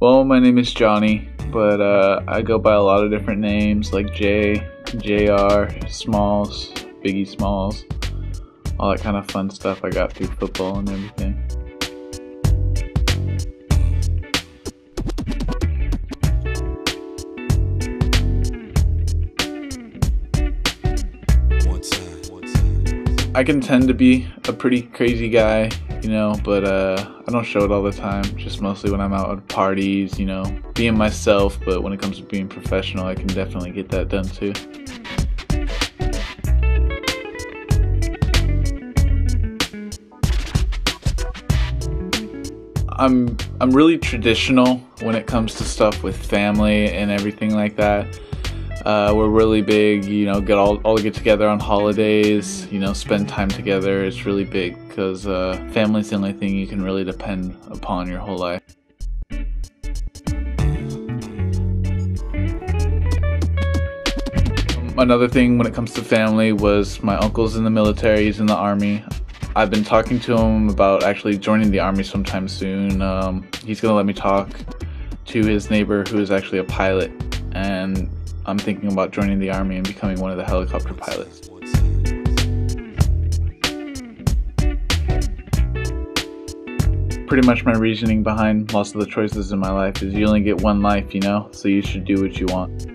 Well, my name is Jonny, but uh, I go by a lot of different names like J, JR, Smalls, Biggie Smalls, all that kind of fun stuff I got through football and everything. I can tend to be a pretty crazy guy, you know, but uh, I don't show it all the time. Just mostly when I'm out at parties, you know, being myself. But when it comes to being professional, I can definitely get that done too. I'm I'm really traditional when it comes to stuff with family and everything like that. Uh, we're really big, you know, get all, all get together on holidays, you know, spend time together. It's really big because uh, family's the only thing you can really depend upon your whole life. Another thing when it comes to family was my uncle's in the military, he's in the army. I've been talking to him about actually joining the army sometime soon. Um, he's gonna let me talk to his neighbor who is actually a pilot and I'm thinking about joining the army and becoming one of the helicopter pilots. Pretty much my reasoning behind most of the choices in my life is you only get one life, you know, so you should do what you want.